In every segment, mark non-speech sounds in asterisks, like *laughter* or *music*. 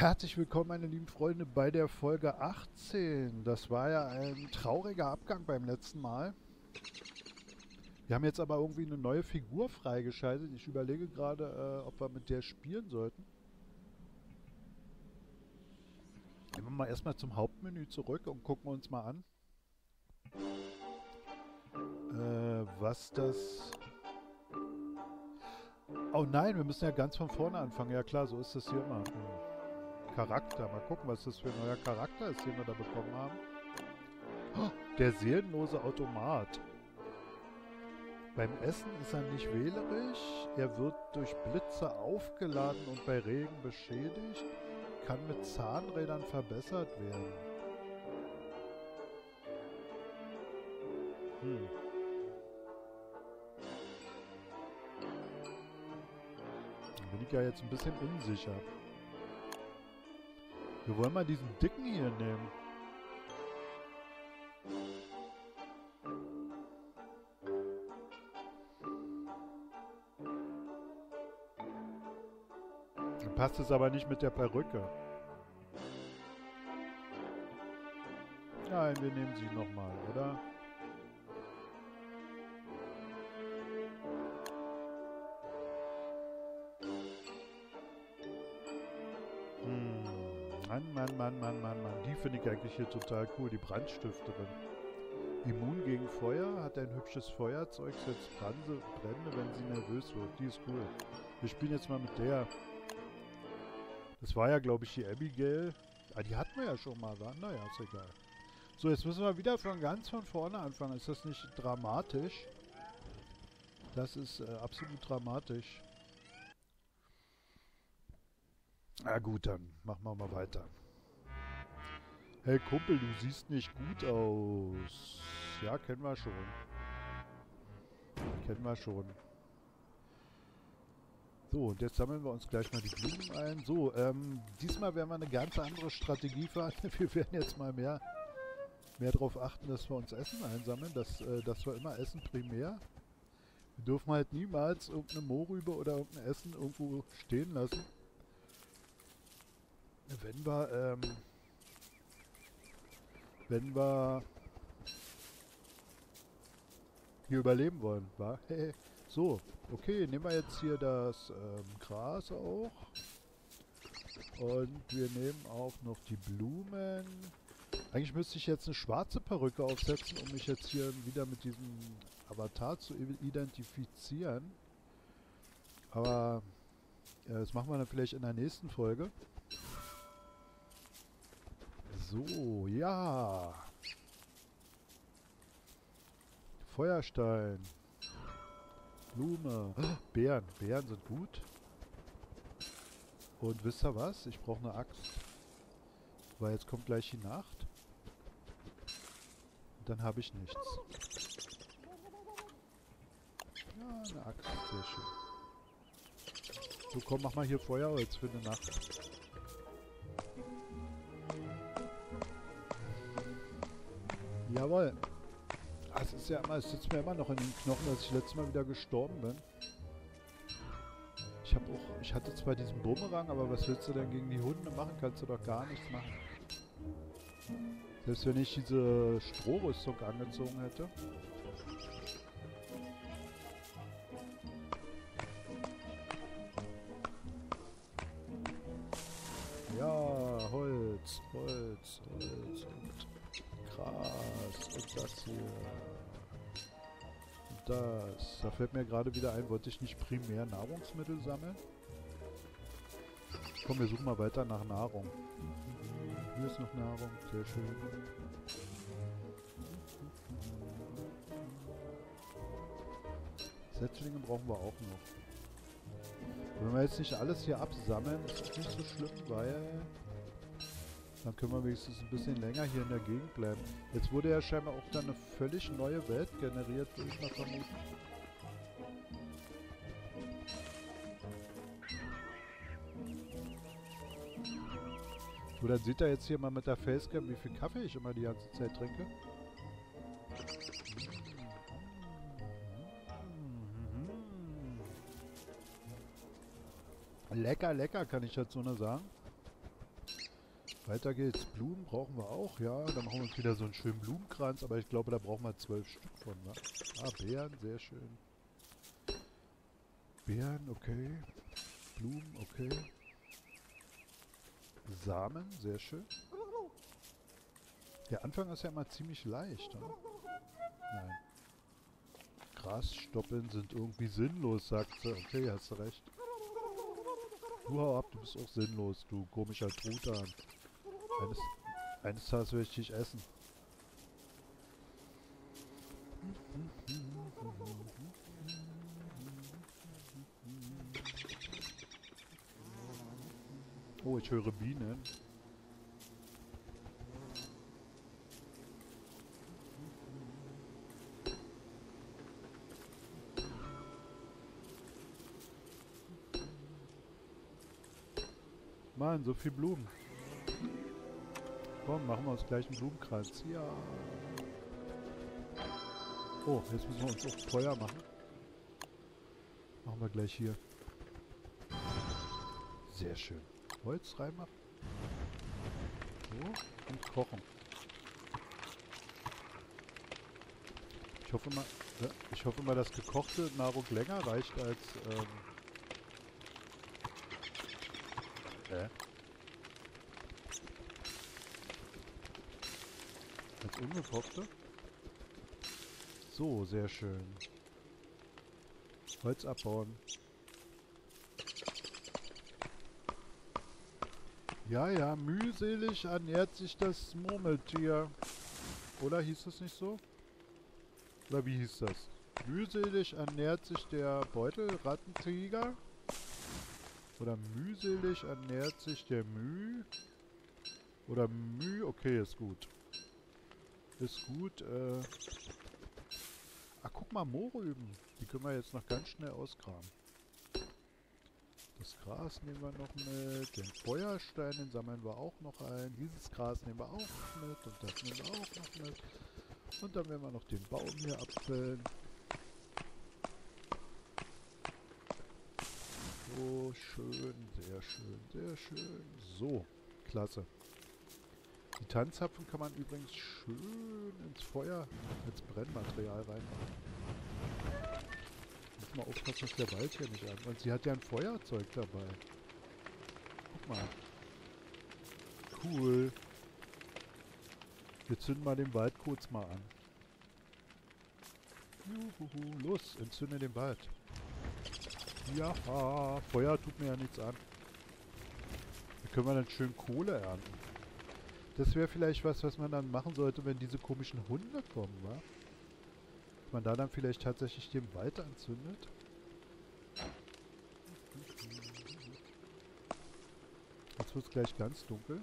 Herzlich willkommen, meine lieben Freunde, bei der Folge 18. Das war ja ein trauriger Abgang beim letzten Mal. Wir haben jetzt aber irgendwie eine neue Figur freigeschaltet. Ich überlege gerade, äh, ob wir mit der spielen sollten. Gehen wir mal erstmal zum Hauptmenü zurück und gucken uns mal an, äh, was das... Oh nein, wir müssen ja ganz von vorne anfangen. Ja klar, so ist das hier immer. Charakter. Mal gucken, was das für ein neuer Charakter ist, den wir da bekommen haben. Oh, der seelenlose Automat. Beim Essen ist er nicht wählerisch. Er wird durch Blitze aufgeladen und bei Regen beschädigt. Kann mit Zahnrädern verbessert werden. Hm. Bin ich ja jetzt ein bisschen unsicher. Wir wollen mal diesen dicken hier nehmen. Dann passt es aber nicht mit der Perücke. Nein, wir nehmen sie nochmal, oder? Mann, Mann, Mann, Mann. Die finde ich eigentlich hier total cool. Die Brandstifterin. Immun gegen Feuer, hat ein hübsches Feuerzeug, setzt Brände, Brände, wenn sie nervös wird. Die ist cool. Wir spielen jetzt mal mit der. Das war ja, glaube ich, die Abigail. Ah, die hatten wir ja schon mal, wa? Naja, ist egal. So, jetzt müssen wir wieder von ganz von vorne anfangen. Ist das nicht dramatisch? Das ist äh, absolut dramatisch. Na gut, dann machen wir mal weiter. Hey Kumpel, du siehst nicht gut aus. Ja, kennen wir schon. Kennen wir schon. So, und jetzt sammeln wir uns gleich mal die Blumen ein. So, ähm, diesmal werden wir eine ganz andere Strategie fahren. *laughs* Wir werden jetzt mal mehr, mehr darauf achten, dass wir uns Essen einsammeln, dass, äh, dass wir immer essen primär. Wir dürfen halt niemals irgendeine Mohrrübe oder irgendein Essen irgendwo stehen lassen. Wenn wir, ähm, wenn wir hier überleben wollen, wa? Hey, *laughs* so, okay, nehmen wir jetzt hier das ähm, Gras auch. Und wir nehmen auch noch die Blumen. Eigentlich müsste ich jetzt eine schwarze Perücke aufsetzen, um mich jetzt hier wieder mit diesem Avatar zu identifizieren. Aber äh, das machen wir dann vielleicht in der nächsten Folge. So, ja. Feuerstein. Blume. Bären. Bären sind gut. Und wisst ihr was? Ich brauche eine Axt. Weil jetzt kommt gleich die Nacht. Und dann habe ich nichts. Ja, eine Axt. Sehr schön. So, komm, mach mal hier Feuerholz für eine Nacht. Jawohl. Es ist ja immer, es sitzt mir immer noch in den Knochen, dass ich letztes Mal wieder gestorben bin. Ich habe auch, ich hatte zwar diesen Bumerang, aber was willst du denn gegen die Hunde machen? Kannst du doch gar nichts machen. Selbst wenn ich diese Strohrüstung angezogen hätte. Ja, Holz, Holz, Holz und Gras und das hier. Und das. Da fällt mir gerade wieder ein, wollte ich nicht primär Nahrungsmittel sammeln? Komm, wir suchen mal weiter nach Nahrung. Hier ist noch Nahrung, sehr schön. Setzlinge brauchen wir auch noch. Wenn wir jetzt nicht alles hier absammeln, ist das nicht so schlimm, weil dann können wir wenigstens ein bisschen länger hier in der Gegend bleiben. Jetzt wurde ja scheinbar auch dann eine völlig neue Welt generiert, würde ich mal vermuten. So, dann seht ihr jetzt hier mal mit der Facecam, wie viel Kaffee ich immer die ganze Zeit trinke. Lecker, lecker, kann ich dazu nur sagen. Weiter geht's. Blumen brauchen wir auch, ja. Dann machen wir uns wieder so einen schönen Blumenkranz, aber ich glaube, da brauchen wir zwölf Stück von. Ne? Ah, Beeren, sehr schön. Beeren, okay. Blumen, okay. Samen, sehr schön. Der Anfang ist ja immer ziemlich leicht. Ne? Nein. Grasstoppeln sind irgendwie sinnlos, sagt sie. Okay, hast du recht. Du hau ab, du bist auch sinnlos, du komischer Truthahn. Eines, eines Tages werde ich dich essen. Oh, ich höre Bienen. Mann, so viel Blumen. Komm, machen wir uns gleich einen Blumenkranz. Ja. Oh, jetzt müssen wir uns auch Feuer machen. Machen wir gleich hier. Sehr schön. Holz reinmachen. So, und kochen. Ich hoffe mal, ich hoffe mal, dass gekochte Nahrung länger reicht als, ähm, äh, ungekochte. So, sehr schön. Holz abbauen. Ja, ja, mühselig ernährt sich das Murmeltier. Oder hieß das nicht so? Oder wie hieß das? Mühselig ernährt sich der Beutelrattentiger. Oder mühselig ernährt sich der Müh. Oder Müh, okay, ist gut. Ist gut, äh... Ach, guck mal, Mohrrüben. Die können wir jetzt noch ganz schnell ausgraben. Das Gras nehmen wir noch mit. Den Feuerstein, den sammeln wir auch noch ein. Dieses Gras nehmen wir auch mit. Und das nehmen wir auch noch mit. Und dann werden wir noch den Baum hier abfällen. So, schön, sehr schön, sehr schön. So, klasse. Die Tanzapfen kann man übrigens schön ins Feuer als Brennmaterial reinmachen muss mal aufpassen, dass der Wald hier nicht an. Und sie hat ja ein Feuerzeug dabei. Guck mal. Cool. Wir zünden mal den Wald kurz mal an. Juhu, los, entzünde den Wald. Ja, Feuer tut mir ja nichts an. Da können wir dann schön Kohle ernten. Das wäre vielleicht was, was man dann machen sollte, wenn diese komischen Hunde kommen, wa? man da dann vielleicht tatsächlich den Wald anzündet. Jetzt wird es gleich ganz dunkel.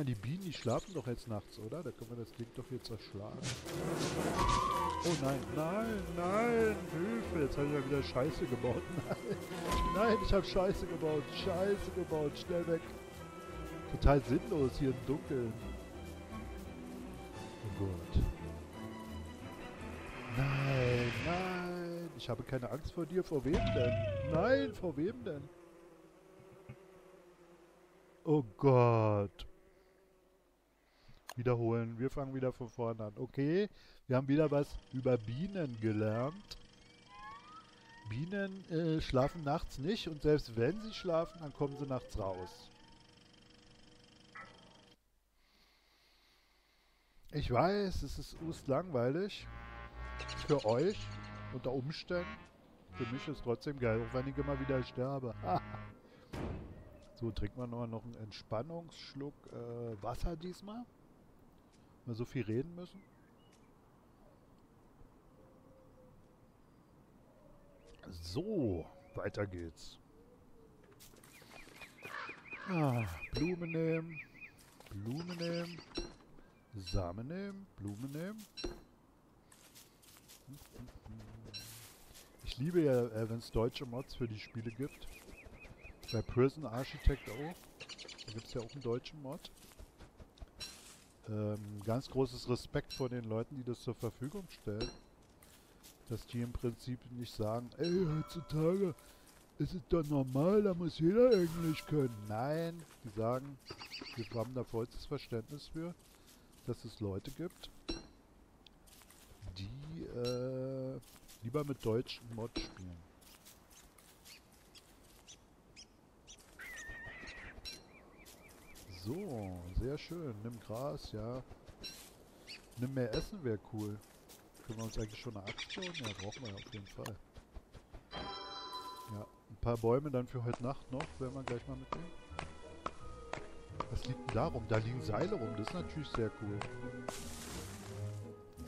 Mal, die Bienen, die schlafen doch jetzt nachts, oder? Da können wir das Ding doch hier zerschlagen. Oh nein, nein, nein, Hilfe, jetzt habe ich ja wieder Scheiße gebaut. Nein, *laughs* nein, ich habe Scheiße gebaut, Scheiße gebaut, schnell weg. Total sinnlos hier im Dunkeln. Oh Gott. Nein, nein, ich habe keine Angst vor dir, vor wem denn? Nein, vor wem denn? Oh Gott. Wiederholen, wir fangen wieder von vorne an. Okay, wir haben wieder was über Bienen gelernt. Bienen äh, schlafen nachts nicht und selbst wenn sie schlafen, dann kommen sie nachts raus. Ich weiß, es ist ust langweilig. Für euch unter Umständen. Für mich ist es trotzdem geil, auch wenn ich immer wieder sterbe. *laughs* so, wir noch, noch einen Entspannungsschluck äh, Wasser diesmal. Wir so viel reden müssen. So, weiter geht's. Ah, Blume nehmen, Blume nehmen, Samen nehmen, Blume nehmen. Ich liebe ja, äh, wenn es deutsche Mods für die Spiele gibt. Bei Prison Architect auch. Da gibt es ja auch einen deutschen Mod. Ähm, ganz großes Respekt vor den Leuten, die das zur Verfügung stellen. Dass die im Prinzip nicht sagen, ey, heutzutage ist es doch normal, da muss jeder Englisch können. Nein, die sagen, wir haben da vollstes Verständnis für, dass es Leute gibt, die äh, lieber mit deutschen Mods spielen. So, sehr schön. Nimm Gras, ja. Nimm mehr Essen wäre cool. Können wir uns eigentlich schon eine Axt bauen? Ja, brauchen wir auf jeden Fall. Ja, ein paar Bäume dann für heute Nacht noch, werden wir gleich mal mitnehmen. Was liegt denn da rum? Da liegen Seile rum, das ist natürlich sehr cool.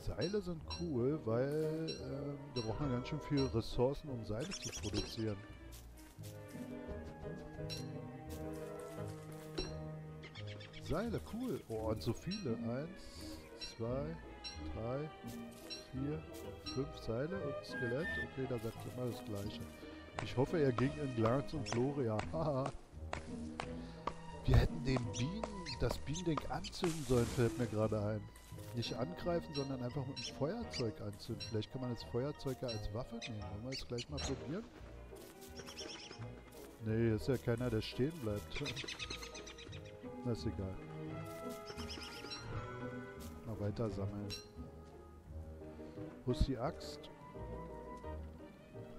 Seile sind cool, weil äh, da braucht man ganz schön viele Ressourcen, um Seile zu produzieren. Seile, cool. Oh, und so viele. Eins, zwei, drei, vier, fünf Seile und Skelett. Okay, da sagt immer das gleiche. Ich hoffe, er ging in Glanz und Gloria. *laughs* Haha. Wir hätten den Bienen, das Bienending anzünden sollen, fällt mir gerade ein. Nicht angreifen, sondern einfach mit dem Feuerzeug anzünden. Vielleicht kann man das Feuerzeug ja als Waffe nehmen. Wollen wir es gleich mal probieren? Nee, ist ja keiner, der stehen bleibt. Na, ist egal. Mal weiter sammeln. Wo ist die Axt?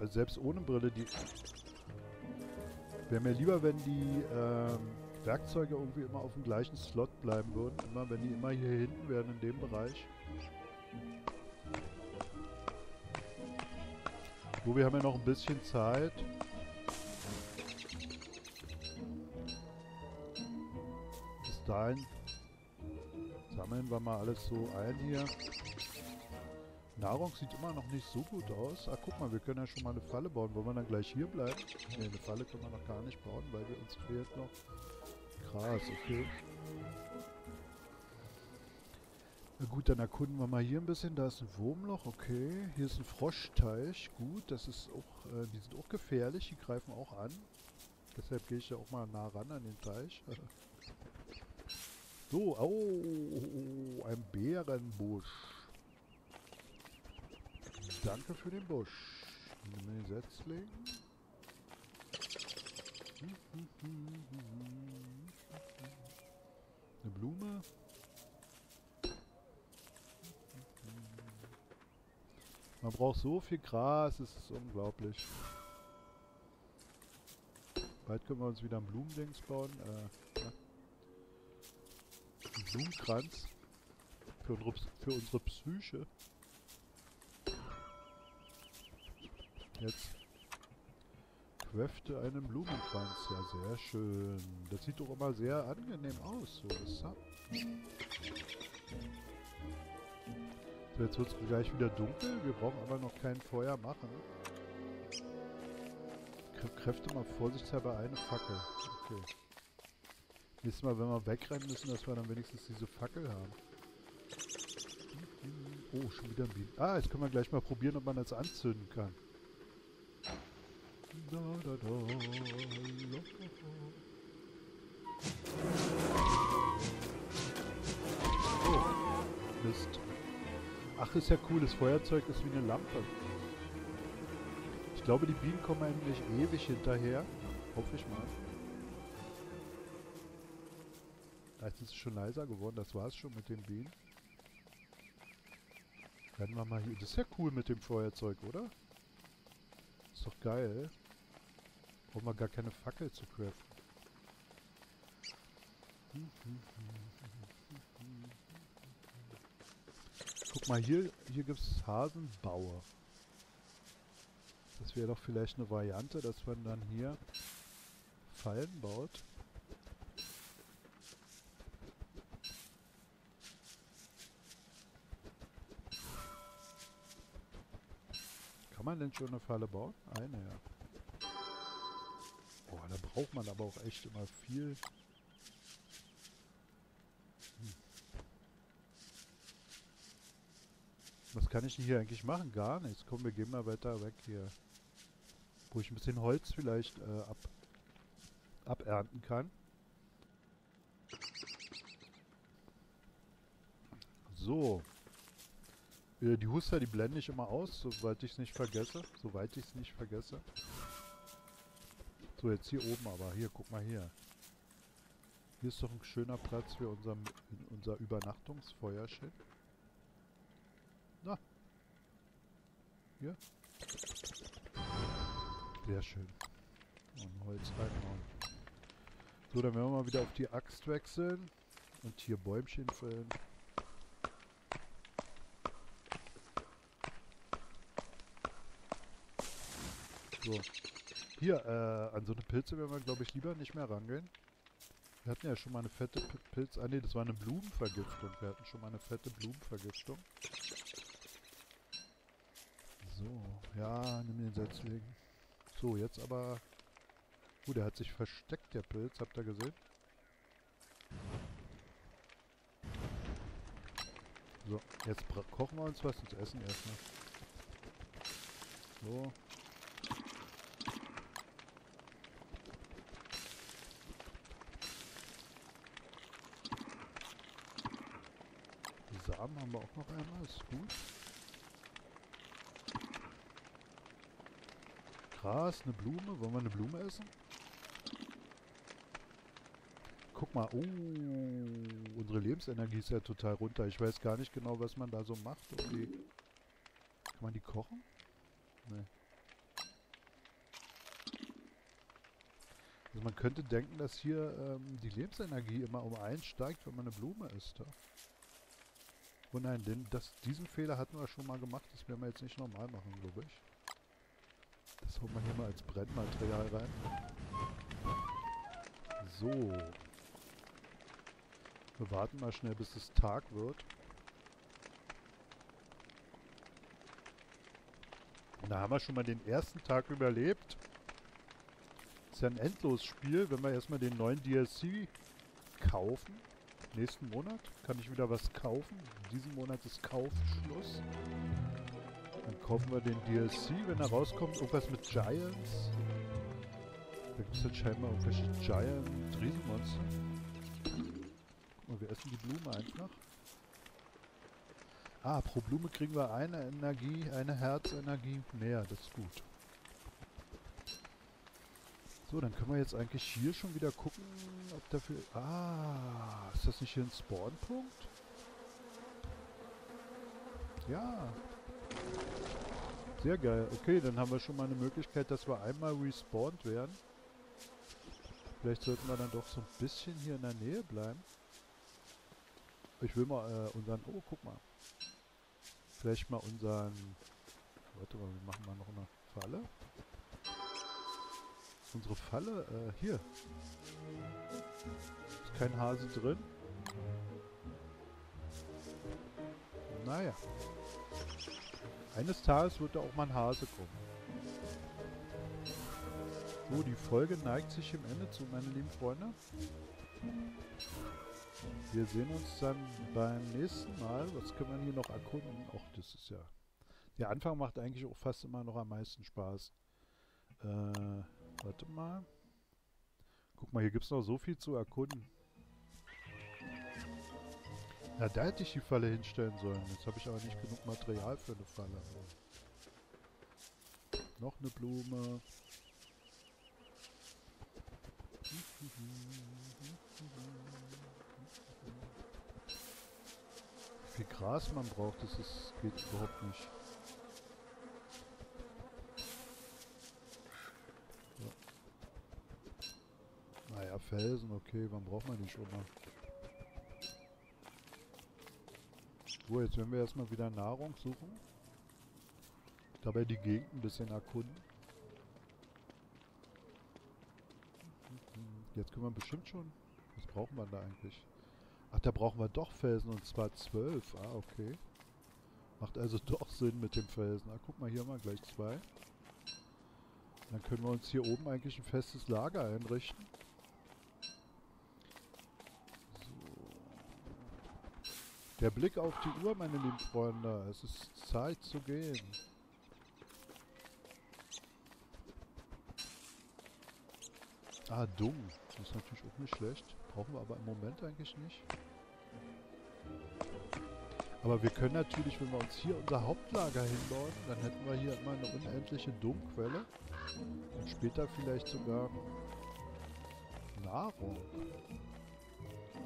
Also selbst ohne Brille, die... Wäre mir lieber, wenn die ähm, Werkzeuge irgendwie immer auf dem gleichen Slot bleiben würden. Immer, wenn die immer hier hinten wären in dem Bereich. So, wir haben ja noch ein bisschen Zeit. Dahin sammeln wir mal alles so ein hier. Nahrung sieht immer noch nicht so gut aus. Ah, guck mal, wir können ja schon mal eine Falle bauen. Wollen wir dann gleich hier bleiben? Ne, eine Falle können wir noch gar nicht bauen, weil wir uns fehlt noch Gras, okay. Na gut, dann erkunden wir mal hier ein bisschen. Da ist ein Wurmloch, okay. Hier ist ein Froschteich. Gut, das ist auch, äh, die sind auch gefährlich, die greifen auch an. Deshalb gehe ich ja auch mal nah ran an den Teich. *laughs* so, oh, ein Bärenbusch. Danke für den Busch. Nimm den Setzling. Eine Blume. Man braucht so viel Gras, es ist unglaublich. Bald können wir uns wieder ein Blumendings bauen. Äh, Blumenkranz. Für unsere, für unsere Psyche. Jetzt. Crafte einen Blumenkranz. Ja, sehr schön. Das sieht doch immer sehr angenehm aus. So. So, jetzt wird es gleich wieder dunkel. Wir brauchen aber noch kein Feuer machen. Kräfte mal vorsichtshalber eine Fackel. Okay. Nächstes Mal, wenn wir wegrennen müssen, dass wir dann wenigstens diese Fackel haben. Oh, schon wieder ein Bienen. Ah, jetzt können wir gleich mal probieren, ob man das anzünden kann. Da, da, da, oh, Mist. Ach, ist ja cool. Das Feuerzeug ist wie eine Lampe. Ich glaube, die Bienen kommen eigentlich ewig hinterher. Hoffe ich mal. Jetzt ist schon leiser geworden. Das war es schon mit den Bienen. Werden wir mal hier... Das ist ja cool mit dem Feuerzeug, oder? Ist doch geil. Brauchen wir gar keine Fackel zu craften. Guck mal, hier, hier gibt es Hasenbauer. Das wäre doch vielleicht eine Variante, dass man dann hier Fallen baut. Man denn schon eine Falle bauen? Eine, ja. Boah, da braucht man aber auch echt immer viel. Hm. Was kann ich denn hier eigentlich machen? Gar nichts. Komm, wir gehen mal weiter weg hier. Wo ich ein bisschen Holz vielleicht äh, ab, abernten kann. So. Äh, Die Huster, die blende ich immer aus, soweit ich es nicht vergesse. Soweit ich es nicht vergesse. So, jetzt hier oben aber. Hier, guck mal hier. Hier ist doch ein schöner Platz für unser, unser Übernachtungsfeuerchen. Na. Hier. Sehr schön. Und Holz reinhauen. So, dann werden wir mal wieder auf die Axt wechseln. Und hier Bäumchen fällen. So. Hier, äh, an so eine Pilze werden wir, glaube ich, lieber nicht mehr rangehen. Wir hatten ja schon mal eine fette P Pilz... Ah, nee, das war eine Blumenvergiftung. Wir hatten schon mal eine fette Blumenvergiftung. So, ja, nimm den Setzling. So, jetzt aber... Gut, der hat sich versteckt, der Pilz. Habt ihr gesehen? So, jetzt kochen wir uns was und essen erstmal. So. Haben wir auch noch einmal, ist gut. Gras, eine Blume. Wollen wir eine Blume essen? Guck mal, oh, unsere Lebensenergie ist ja total runter. Ich weiß gar nicht genau, was man da so macht. Okay. Kann man die kochen? Nee. Also man könnte denken, dass hier ähm, die Lebensenergie immer um eins steigt, wenn man eine Blume isst. Ja? Oh nein, denn das, diesen Fehler hatten wir schon mal gemacht. Das werden wir jetzt nicht nochmal machen, glaube ich. Das holt man hier mal als Brennmaterial rein. So. Wir warten mal schnell, bis es Tag wird. Und da haben wir schon mal den ersten Tag überlebt. Ist ja ein Endlosspiel, wenn wir erstmal den neuen DLC kaufen. Nächsten Monat kann ich wieder was kaufen. Diesen Monat ist Kaufschluss. Dann kaufen wir den DLC, wenn er rauskommt. Irgendwas mit Giants. Da gibt es jetzt scheinbar irgendwelche Giant Riesenmonster. Guck mal, wir essen die Blume einfach. Ah, pro Blume kriegen wir eine Energie, eine Herzenergie mehr. Das ist gut. So, dann können wir jetzt eigentlich hier schon wieder gucken, ob dafür... Ah, ist das nicht hier ein Spawnpunkt? Ja. Sehr geil. Okay, dann haben wir schon mal eine Möglichkeit, dass wir einmal respawned werden. Vielleicht sollten wir dann doch so ein bisschen hier in der Nähe bleiben. Ich will mal äh, unseren... Oh, guck mal. Vielleicht mal unseren... Warte mal, wir machen mal noch eine Falle. Unsere Falle, äh, hier. Ist kein Hase drin. Naja. Eines Tages wird da auch mal ein Hase kommen. So, die Folge neigt sich im Ende zu, meine lieben Freunde. Wir sehen uns dann beim nächsten Mal. Was können wir hier noch erkunden? Och, das ist ja... Der Anfang macht eigentlich auch fast immer noch am meisten Spaß. Äh, warte mal. Guck mal, hier gibt es noch so viel zu erkunden. Ja, da hätte ich die Falle hinstellen sollen. Jetzt habe ich aber nicht genug Material für eine Falle. Noch eine Blume. Wie viel Gras man braucht, das ist, geht überhaupt nicht. Felsen, okay, wann braucht man die schon mal? So, jetzt werden wir erstmal wieder Nahrung suchen. Dabei die Gegend ein bisschen erkunden. Jetzt können wir bestimmt schon. Was brauchen wir da eigentlich? Ach, da brauchen wir doch Felsen und zwar zwölf. Ah, okay. Macht also *laughs* doch Sinn mit dem Felsen. Ah, guck mal, hier haben wir gleich zwei. Dann können wir uns hier oben eigentlich ein festes Lager einrichten. Der Blick auf die Uhr, meine lieben Freunde. Es ist Zeit zu gehen. Ah, dumm. Das ist natürlich auch nicht schlecht. Brauchen wir aber im Moment eigentlich nicht. Aber wir können natürlich, wenn wir uns hier unser Hauptlager hinbauen, dann hätten wir hier immer eine unendliche Domquelle. Und später vielleicht sogar Nahrung.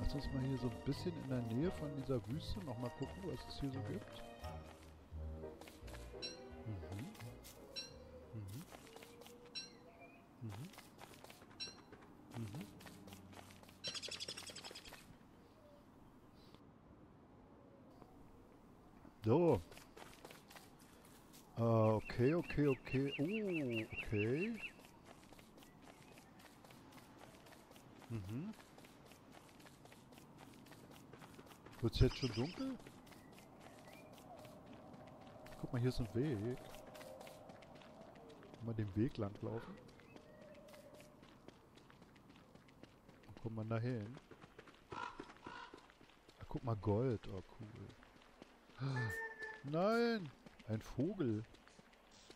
Lass uns mal hier so ein bisschen in der Nähe von dieser Wüste nochmal gucken, was es hier so gibt. Wird es jetzt schon dunkel? Guck mal, hier ist ein Weg. Mal den Weg lang laufen. Wo kommt man da hin? Ah, guck mal, Gold. Oh, cool. Nein! Ein Vogel.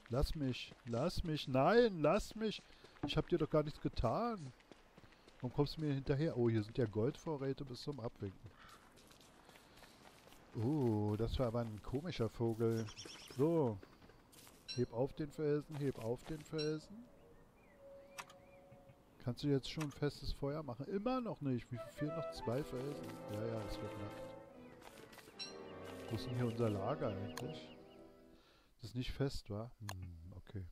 Lass mich. Lass mich. Nein, lass mich. Ich hab dir doch gar nichts getan. Warum kommst du mir hinterher? Oh, hier sind ja Goldvorräte bis zum Abwinken. Oh, das war aber ein komischer Vogel. So. Heb auf den Felsen, heb auf den Felsen. Kannst du jetzt schon festes Feuer machen? Immer noch nicht. Wie fehlen noch zwei Felsen? Ja, ja, es wird Nacht. Wo ist denn hier unser Lager eigentlich? Das ist nicht fest, wa? Hm, okay.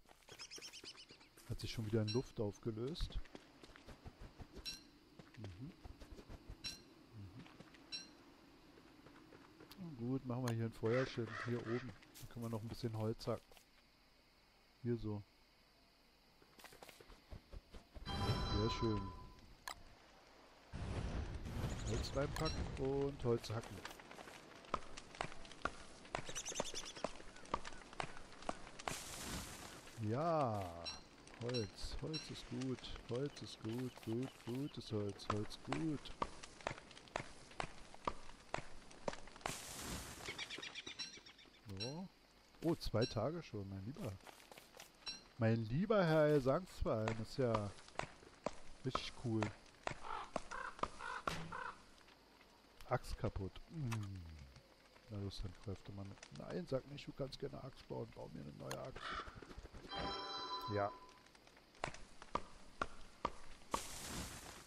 Hat sich schon wieder in Luft aufgelöst. Mhm. Mhm. Gut, machen wir hier ein Feuerchen. Hier oben. Da können wir noch ein bisschen Holz hacken. Hier so. Sehr schön. Holz reinpacken und Holz hacken. Ja, Holz. Holz ist gut. Holz ist gut. Gut, gutes Holz. Holz gut. So. Oh, zwei Tage schon, mein Lieber. Mein lieber Herr Gesangsverein, ist ja richtig cool. Axt kaputt. Mm. Na los, dann kräfte man. Nein, sag nicht, du kannst gerne Axt bauen. Bau mir eine neue Axt. Ja.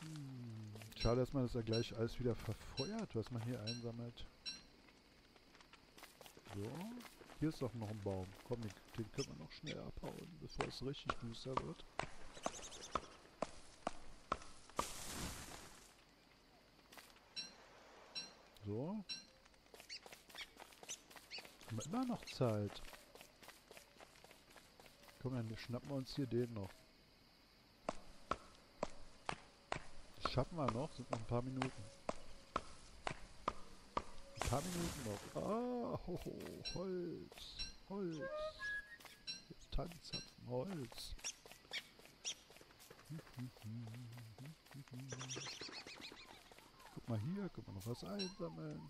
Hm. Schade, dass man das ja gleich alles wieder verfeuert, was man hier einsammelt. So. Hier ist doch noch ein Baum. Komm, den, den können wir noch schnell abhauen, bevor es richtig düster wird. So. Haben wir immer noch Zeit. Komm, dann schnappen wir uns hier den noch. Schaffen wir noch, sind noch ein paar Minuten. Ein paar Minuten noch. Ah, ho, ho, Holz. Holz. Jetzt Holz. Guck mal hier, können wir noch was einsammeln.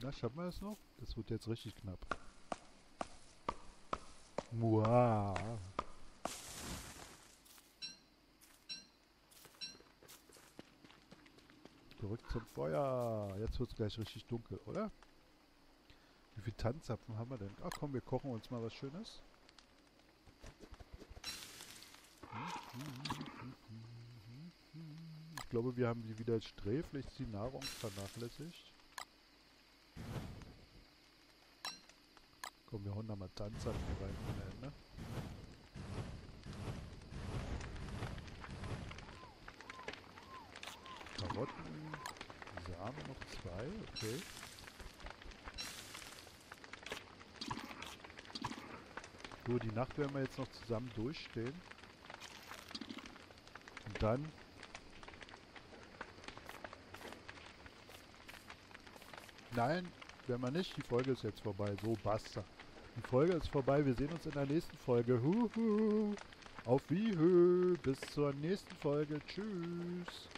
Na, schaffen wir es noch? Das wird jetzt richtig knapp. Wow. Zurück zum Feuer. Jetzt wird es gleich richtig dunkel, oder? Wie viele Tanzzapfen haben wir denn? Ach komm, wir kochen uns mal was Schönes. Ich glaube, wir haben wieder sträflich die Nahrung vernachlässigt. Komm, wir hauen da mal Tanzzapfen rein ohne Ende. Karotten, Samen noch zwei, okay. So, die Nacht werden wir jetzt noch zusammen durchstehen. Und dann... Nein, werden wir nicht. Die Folge ist jetzt vorbei. So, basta. Die Folge ist vorbei. Wir sehen uns in der nächsten Folge. Huhu. Auf Wiehö. Bis zur nächsten Folge. Tschüss.